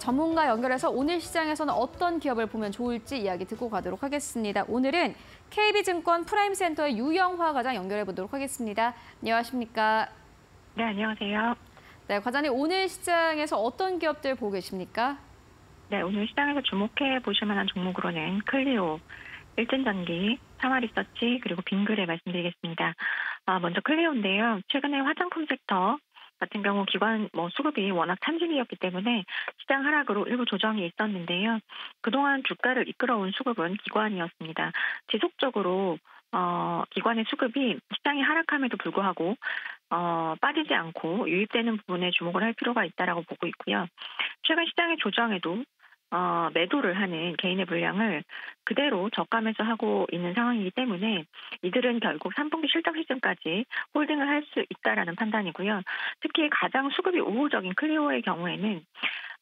전문가 연결해서 오늘 시장에서는 어떤 기업을 보면 좋을지 이야기 듣고 가도록 하겠습니다. 오늘은 KB증권 프라임센터의 유영화 과장 연결해 보도록 하겠습니다. 안녕하십니까? 네, 안녕하세요. 네, 과장님 오늘 시장에서 어떤 기업들 보고 계십니까? 네, 오늘 시장에서 주목해 보실 만한 종목으로는 클리오, 일진전기, 파마리서치 그리고 빙그레 말씀드리겠습니다. 아, 먼저 클리오인데요. 최근에 화장품 섹터 같은 경우 기관 뭐 수급이 워낙 찬질이었기 때문에 시장 하락으로 일부 조정이 있었는데요. 그동안 주가를 이끌어온 수급은 기관이었습니다. 지속적으로 어, 기관의 수급이 시장이 하락함에도 불구하고 어, 빠지지 않고 유입되는 부분에 주목을 할 필요가 있다라고 보고 있고요. 최근 시장의 조정에도 어, 매도를 하는 개인의 물량을 그대로 저감해서 하고 있는 상황이기 때문에 이들은 결국 3분기 실적 시즌까지 홀딩을 할 수 있다라는 판단이고요. 특히 가장 수급이 우호적인 클리오의 경우에는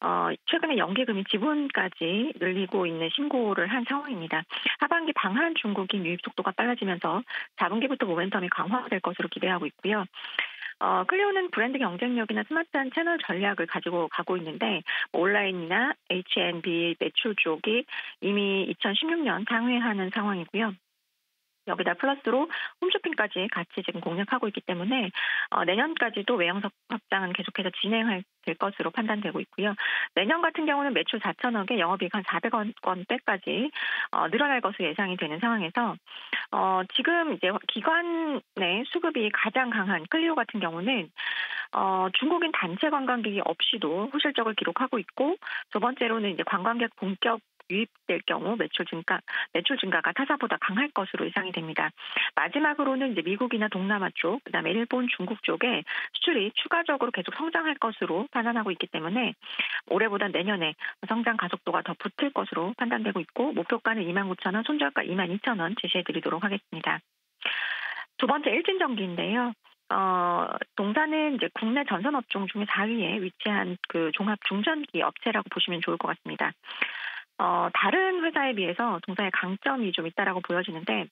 어, 최근에 연계금이 지분까지 늘리고 있는 신고를 한 상황입니다. 하반기 방한 중국인 유입 속도가 빨라지면서 4분기부터 모멘텀이 강화될 것으로 기대하고 있고요. 어, 클리오는 브랜드 경쟁력이나 스마트한 채널 전략을 가지고 가고 있는데 뭐 온라인이나 H&B 매출 쪽이 이미 2016년 상회하는 상황이고요. 여기다 플러스로 홈쇼핑까지 같이 지금 공략하고 있기 때문에 어, 내년까지도 외형석 확장은 계속해서 진행할 될 것으로 판단되고 있고요. 내년 같은 경우는 매출 4천억에 영업이익 한 400원대까지 어, 늘어날 것으로 예상이 되는 상황에서 어, 지금 이제 기관의 수급이 가장 강한 클리오 같은 경우는 어, 중국인 단체 관광객이 없이도 호실적을 기록하고 있고 두 번째로는 이제 관광객 본격 유입될 경우 매출 증가, 매출 증가가 타사보다 강할 것으로 예상이 됩니다. 마지막으로는 이제 미국이나 동남아 쪽, 그다음에 일본, 중국 쪽에 수출이 추가적으로 계속 성장할 것으로 판단하고 있기 때문에 올해보다 내년에 성장 가속도가 더 붙을 것으로 판단되고 있고 목표가는 29,000원, 손절가 22,000원 제시해드리도록 하겠습니다. 두 번째 일진전기인데요. 어, 동사는 이제 국내 전선 업종 중에 4위에 위치한 그 종합 중전기 업체라고 보시면 좋을 것 같습니다. 어, 다른 회사에 비해서 동사의 강점이 좀 있다라고 보여지는데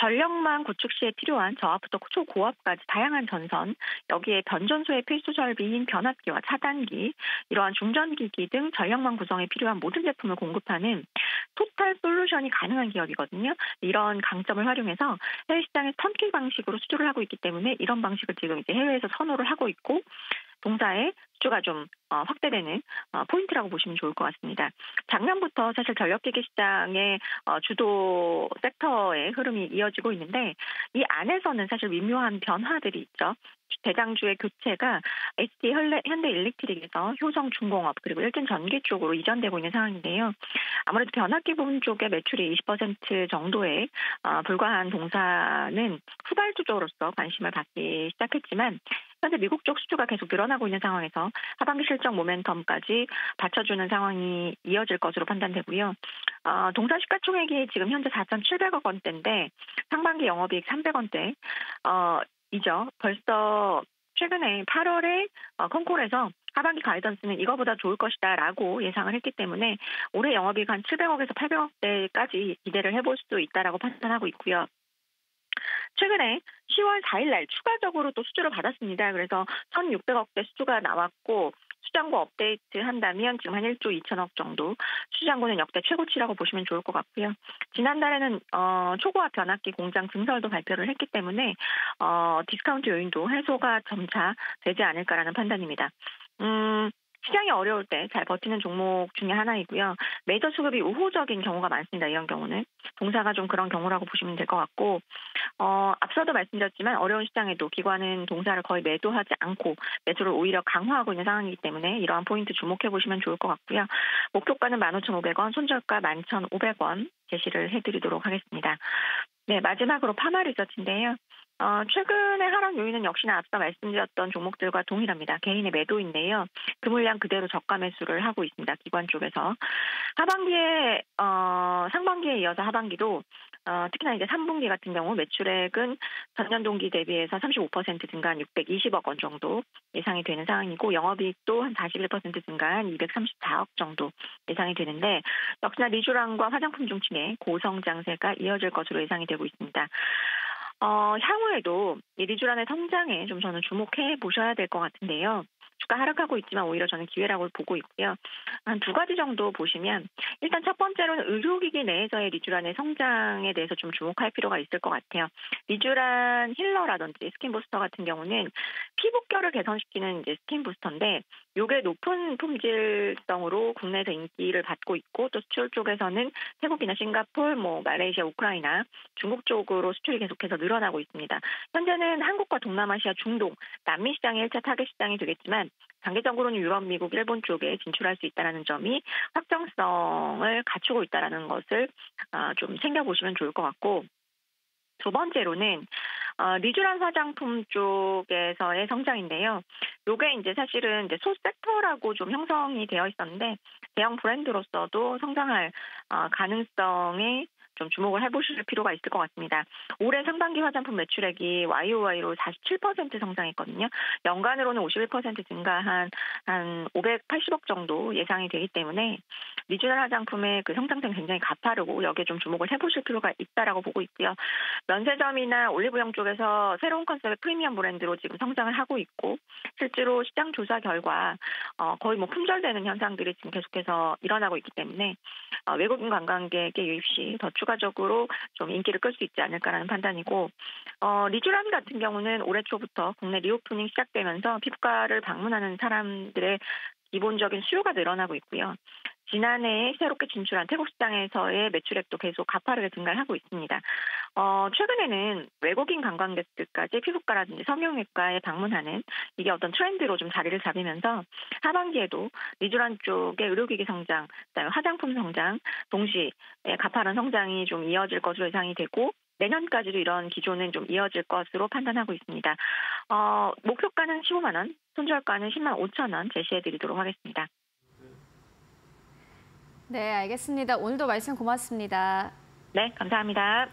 전력망 구축 시에 필요한 저압부터 초고압까지 다양한 전선, 여기에 변전소의 필수 설비인 변압기와 차단기, 이러한 중전기기 등 전력망 구성에 필요한 모든 제품을 공급하는 토탈 솔루션이 가능한 기업이거든요. 이런 강점을 활용해서 해외 시장에 턴키 방식으로 수주를 하고 있기 때문에 이런 방식을 지금 이제 해외에서 선호를 하고 있고 동사의 수주가 좀 어, 확대되는 어, 포인트라고 보시면 좋을 것 같습니다. 작년부터 사실 전력기기 시장의 어, 주도 섹터의 흐름이 이어지고 있는데 이 안에서는 사실 미묘한 변화들이 있죠. 대장주의 교체가 HD 현대 일렉트릭에서 효성 중공업 그리고 일진 전기 쪽으로 이전되고 있는 상황인데요. 아무래도 변압기 부분 쪽에 매출이 20% 정도에 불과한 동사는 후발주조로서 관심을 받기 시작했지만 현재 미국 쪽 수주가 계속 늘어나고 있는 상황에서 하반기 실적 모멘텀까지 받쳐주는 상황이 이어질 것으로 판단되고요. 어, 동사 시가총액이 지금 현재 4,700억 원대인데 상반기 영업이익 300원대 어, 이죠. 벌써 최근에 8월에 어, 컨콜에서 하반기 가이던스는 이거보다 좋을 것이다라고 예상을 했기 때문에 올해 영업이익 한 700억에서 800억대까지 기대를 해볼 수도 있다라고 판단하고 있고요. 최근에 10월 4일 날 추가적으로 또 수주를 받았습니다. 그래서 1,600억대 수주가 나왔고 수주잔고 업데이트 한다면 지금 한 1조 2천억 정도 수주잔고는 역대 최고치라고 보시면 좋을 것 같고요. 지난달에는 어, 초고압 변압기 공장 증설도 발표를 했기 때문에 어, 디스카운트 요인도 해소가 점차 되지 않을까라는 판단입니다. 음, 시장이 어려울 때 잘 버티는 종목 중에 하나이고요. 메이저 수급이 우호적인 경우가 많습니다. 이런 경우는 동사가 좀 그런 경우라고 보시면 될 것 같고 어, 앞서도 말씀드렸지만 어려운 시장에도 기관은 동사를 거의 매도하지 않고 매수를 오히려 강화하고 있는 상황이기 때문에 이러한 포인트 주목해 보시면 좋을 것 같고요. 목표가는 15,500원, 손절가 11,500원 제시를 해드리도록 하겠습니다. 네, 마지막으로 파마 리서치인데요. 어, 최근의 하락 요인은 역시나 앞서 말씀드렸던 종목들과 동일합니다. 개인의 매도인데요. 그 물량 그대로 저가 매수를 하고 있습니다. 기관 쪽에서. 하반기에, 어, 상반기에 이어서 하반기도 어, 특히나 이제 3분기 같은 경우 매출액은 전년 동기 대비해서 35% 증가한 620억 원 정도 예상이 되는 상황이고 영업이익도 한 41% 증가한 234억 정도 예상이 되는데 역시나 리주랑과 화장품 중심의 고성장세가 이어질 것으로 예상이 되고 있습니다. 어, 향후에도 이 리쥬란의 성장에 좀 저는 주목해 보셔야 될 것 같은데요. 주가 하락하고 있지만 오히려 저는 기회라고 보고 있고요. 한 두 가지 정도 보시면 일단 첫 번째로는 의료기기 내에서의 리쥬란의 성장에 대해서 좀 주목할 필요가 있을 것 같아요. 리쥬란 힐러라든지 스킨 부스터 같은 경우는 피부결을 개선시키는 이제 스킨 부스터인데 요게 높은 품질성으로 국내에서 인기를 받고 있고 또 수출 쪽에서는 태국이나 싱가폴, 뭐 말레이시아, 우크라이나, 중국 쪽으로 수출이 계속해서 늘어나고 있습니다. 현재는 한국과 동남아시아, 중동, 남미 시장의 1차 타겟 시장이 되겠지만 단계적으로는 유럽, 미국, 일본 쪽에 진출할 수 있다는 점이 확장성을 갖추고 있다는 것을 아, 좀 챙겨보시면 좋을 것 같고 두 번째로는 어, 리쥬란 화장품 쪽에서의 성장인데요. 요게 이제 사실은 이제 소 섹터라고 좀 형성이 되어 있었는데 대형 브랜드로서도 성장할 어, 가능성에 좀 주목을 해보실 필요가 있을 것 같습니다. 올해 상반기 화장품 매출액이 YOY로 47% 성장했거든요. 연간으로는 51% 증가한 한 580억 정도 예상이 되기 때문에 리쥬럴 화장품의 그 성장性굉장히 가파르고 여기에 좀 주목을 해보실 필요가 있다라고 보고 있고요. 면세점이나 올리브영 쪽에서 새로운 컨셉의 프리미엄 브랜드로 지금 성장을 하고 있고 실제로 시장 조사 결과 어, 거의 뭐 품절되는 현상들이 지금 계속해서 일어나고 있기 때문에 어, 외국인 관광객의 유입 시 더 추가 적으로 좀 인기를 끌 수 있지 않을까라는 판단이고 어, 리쥬란 같은 경우는 올해 초부터 국내 리오프닝 시작되면서 피부과를 방문하는 사람들의 기본적인 수요가 늘어나고 있고요. 지난해에 새롭게 진출한 태국 시장에서의 매출액도 계속 가파르게 증가를 하고 있습니다. 어, 최근에는 외국인 관광객들까지 피부과라든지 성형외과에 방문하는 이게 어떤 트렌드로 좀 자리를 잡으면서 하반기에도 리쥬란 쪽의 의료기기 성장, 그다음에 화장품 성장, 동시에 가파른 성장이 좀 이어질 것으로 예상이 되고 내년까지도 이런 기조는 좀 이어질 것으로 판단하고 있습니다. 어, 목표가는 15만 원, 손절가는 10만 5천 원 제시해드리도록 하겠습니다. 네, 알겠습니다. 오늘도 말씀 고맙습니다. 네, 감사합니다.